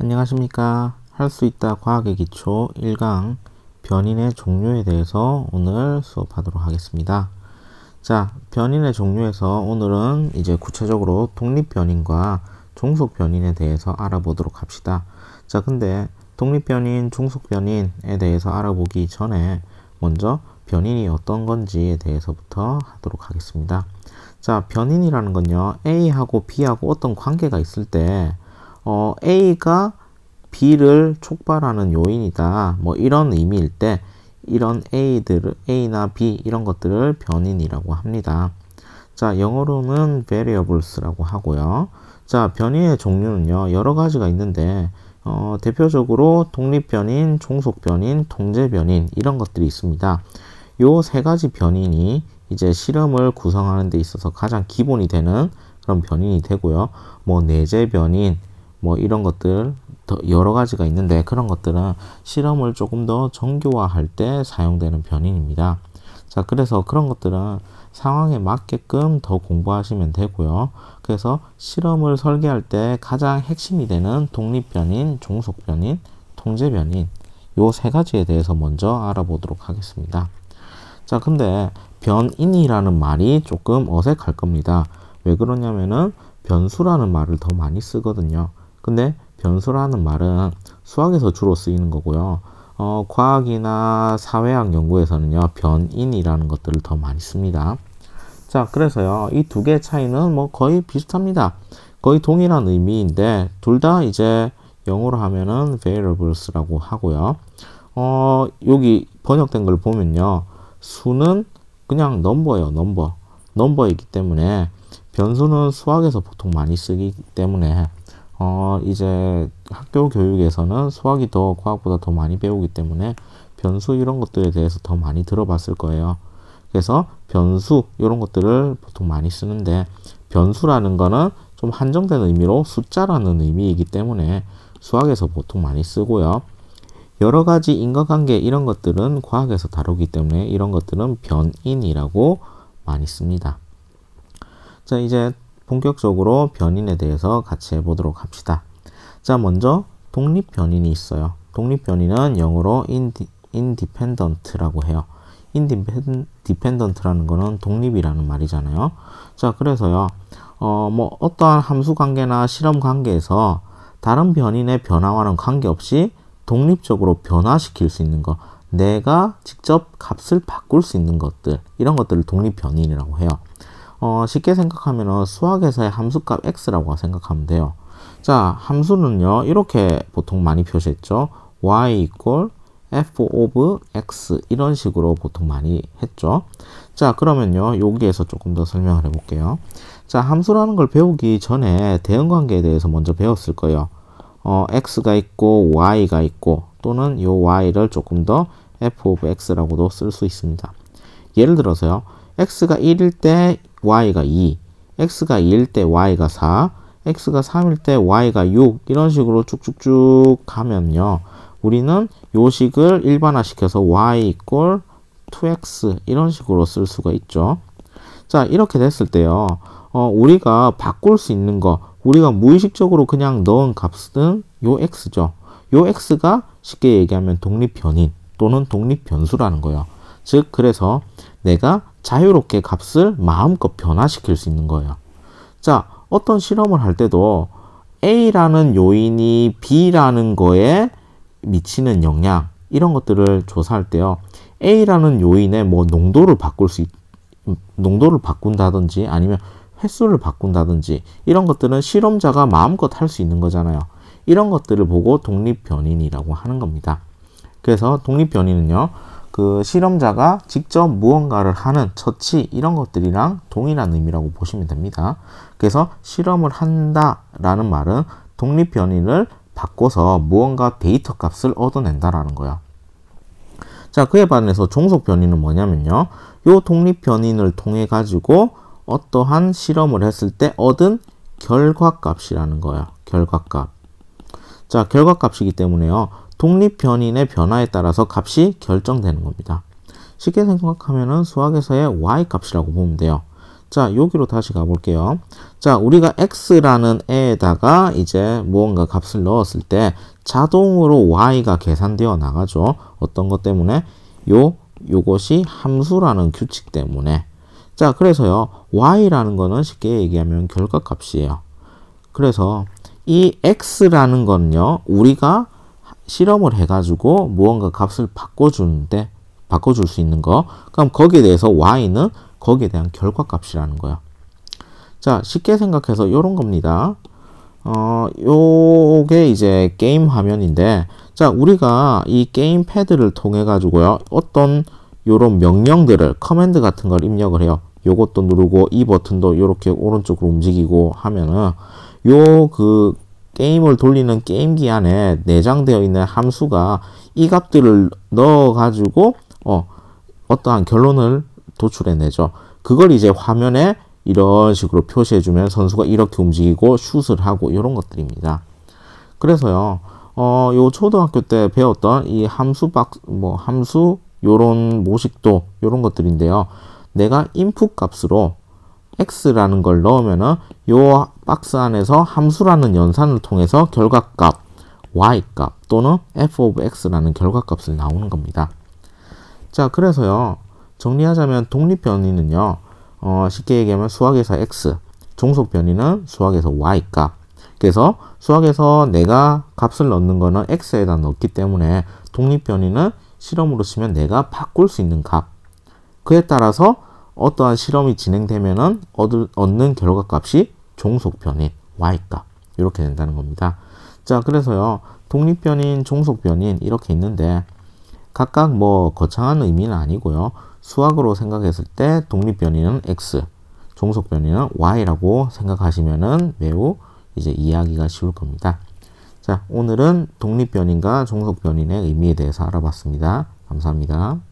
안녕하십니까. 할 수 있다 과학의 기초 1강 변인의 종류에 대해서 오늘 수업하도록 하겠습니다. 자, 변인의 종류에서 오늘은 이제 구체적으로 독립변인과 종속변인에 대해서 알아보도록 합시다. 자, 근데 독립변인, 종속변인에 대해서 알아보기 전에 먼저 변인이 어떤 건지에 대해서부터 하도록 하겠습니다. 자, 변인이라는 건요, A하고 B하고 어떤 관계가 있을 때, 어, A가 B를 촉발하는 요인이다. 뭐 이런 의미일 때, 이런 A들, A나 B 이런 것들을 변인이라고 합니다. 자, 영어로는 variables라고 하고요. 자, 변인의 종류는요, 여러 가지가 있는데, 어, 대표적으로 독립변인, 종속변인, 통제변인 이런 것들이 있습니다. 요 세 가지 변인이 이제 실험을 구성하는 데 있어서 가장 기본이 되는 그런 변인이 되고요. 뭐 내재 변인, 뭐 이런 것들 더 여러 가지가 있는데 그런 것들은 실험을 조금 더 정교화할 때 사용되는 변인입니다. 자, 그래서 그런 것들은 상황에 맞게끔 더 공부하시면 되고요. 그래서 실험을 설계할 때 가장 핵심이 되는 독립변인, 종속변인, 통제변인 요 세 가지에 대해서 먼저 알아보도록 하겠습니다. 자, 근데 변인이라는 말이 조금 어색할 겁니다. 왜 그러냐면은 변수라는 말을 더 많이 쓰거든요. 근데 변수라는 말은 수학에서 주로 쓰이는 거고요. 어, 과학이나 사회학 연구에서는요, 변인이라는 것들을 더 많이 씁니다. 자, 그래서요, 이 두 개의 차이는 뭐 거의 비슷합니다. 거의 동일한 의미인데, 둘 다 이제 영어로 하면은 variables라고 하고요. 어, 여기 번역된 걸 보면요, 수는 그냥 넘버예요, 넘버. 넘버이기 때문에, 변수는 수학에서 보통 많이 쓰기 때문에, 어, 이제 학교 교육에서는 수학이 더 과학보다 더 많이 배우기 때문에 변수 이런 것들에 대해서 더 많이 들어봤을 거예요. 그래서 변수 이런 것들을 보통 많이 쓰는데 변수라는 거는 좀 한정된 의미로 숫자라는 의미이기 때문에 수학에서 보통 많이 쓰고요. 여러 가지 인과관계 이런 것들은 과학에서 다루기 때문에 이런 것들은 변인이라고 많이 씁니다. 자, 이제 본격적으로 변인에 대해서 같이 해보도록 합시다. 자, 먼저 독립 변인이 있어요. 독립 변인은 영어로 independent라고 해요. independent라는 거는 독립이라는 말이잖아요. 자, 그래서요. 어, 뭐 어떠한 함수 관계나 실험 관계에서 다른 변인의 변화와는 관계없이 독립적으로 변화시킬 수 있는 것, 내가 직접 값을 바꿀 수 있는 것들, 이런 것들을 독립 변인이라고 해요. 어, 쉽게 생각하면 수학에서의 함수값 x라고 생각하면 돼요. 자, 함수는요, 이렇게 보통 많이 표시했죠. y equal f of x 이런 식으로 보통 많이 했죠. 자, 그러면요, 여기에서 조금 더 설명을 해 볼게요. 자, 함수라는 걸 배우기 전에 대응 관계에 대해서 먼저 배웠을 거예요. 어, x가 있고 y가 있고 또는 요 y를 조금 더 f of x라고도 쓸 수 있습니다. 예를 들어서요. X가 1일 때 y가 2, x가 2일 때 y가 4, x가 3일 때 y가 6 이런 식으로 쭉쭉쭉 가면요. 우리는 요 식을 일반화시켜서 y equal 2x 이런 식으로 쓸 수가 있죠. 자 이렇게 됐을 때요. 어, 우리가 바꿀 수 있는 거 우리가 무의식적으로 그냥 넣은 값은 요 x죠. 요 x가 쉽게 얘기하면 독립변인 또는 독립변수라는 거예요. 즉 그래서 내가 자유롭게 값을 마음껏 변화시킬 수 있는 거예요. 자, 어떤 실험을 할 때도 A라는 요인이 B라는 거에 미치는 영향 이런 것들을 조사할 때요. A라는 요인의 뭐 농도를 바꿀 수 있, 농도를 바꾼다든지 아니면 횟수를 바꾼다든지 이런 것들은 실험자가 마음껏 할 수 있는 거잖아요. 이런 것들을 보고 독립 변인이라고 하는 겁니다. 그래서 독립 변인은요. 그 실험자가 직접 무언가를 하는 처치 이런 것들이랑 동일한 의미라고 보시면 됩니다. 그래서 실험을 한다라는 말은 독립 변인을 바꿔서 무언가 데이터 값을 얻어낸다라는 거야. 자, 그에 반해서 종속 변인은 뭐냐면요. 요 독립 변인을 통해 가지고 어떠한 실험을 했을 때 얻은 결과값이라는 거야. 결과값. 자, 결과값이기 때문에요. 독립 변인의 변화에 따라서 값이 결정되는 겁니다. 쉽게 생각하면 수학에서의 y 값이라고 보면 돼요. 자, 여기로 다시 가볼게요. 자, 우리가 x라는 애에다가 이제 무언가 값을 넣었을 때 자동으로 y가 계산되어 나가죠. 어떤 것 때문에? 요, 요것이 함수라는 규칙 때문에. 자, 그래서요, y라는 거는 쉽게 얘기하면 결과값이에요. 그래서 이 x라는 건요, 우리가 실험을 해가지고 무언가 값을 바꿔주는데, 바꿔줄 수 있는 거. 그럼 거기에 대해서 y는 거기에 대한 결과값이라는 거야. 자, 쉽게 생각해서 요런 겁니다. 어, 요게 이제 게임 화면인데, 자, 우리가 이 게임 패드를 통해 가지고요, 어떤 요런 명령들을, 커맨드 같은 걸 입력을 해요. 요것도 누르고, 이 버튼도 요렇게 오른쪽으로 움직이고 하면은, 요 그 게임을 돌리는 게임기 안에 내장되어 있는 함수가 이 값들을 넣어 가지고, 어, 어떠한 결론을 도출해내죠. 그걸 이제 화면에 이런 식으로 표시해주면 선수가 이렇게 움직이고 슛을 하고 이런 것들입니다. 그래서요, 어, 요 초등학교 때 배웠던 이 함수 박, 뭐, 함수, 요런 모식도, 요런 것들인데요. 내가 인풋 값으로 x라는 걸 넣으면은 요 박스 안에서 함수라는 연산을 통해서 결과값, y값 또는 f of x라는 결과값을 나오는 겁니다. 자, 그래서요, 정리하자면 독립 변이는요. 어, 쉽게 얘기하면 수학에서 x, 종속 변이는 수학에서 y 값. 그래서 수학에서 내가 값을 넣는 거는 x에다 넣기 때문에 독립 변이는 실험으로 치면 내가 바꿀 수 있는 값. 그에 따라서 어떠한 실험이 진행되면은 얻을, 얻는 결과값이 종속 변이 y 값. 이렇게 된다는 겁니다. 자, 그래서요. 독립 변인, 종속 변인 이렇게 있는데 각각 뭐 거창한 의미는 아니고요. 수학으로 생각했을 때 독립 변이는 x, 종속 변이는 y라고 생각하시면은 매우 이제 이해하기가 쉬울 겁니다. 자, 오늘은 독립 변인과 종속 변인의 의미에 대해서 알아봤습니다. 감사합니다.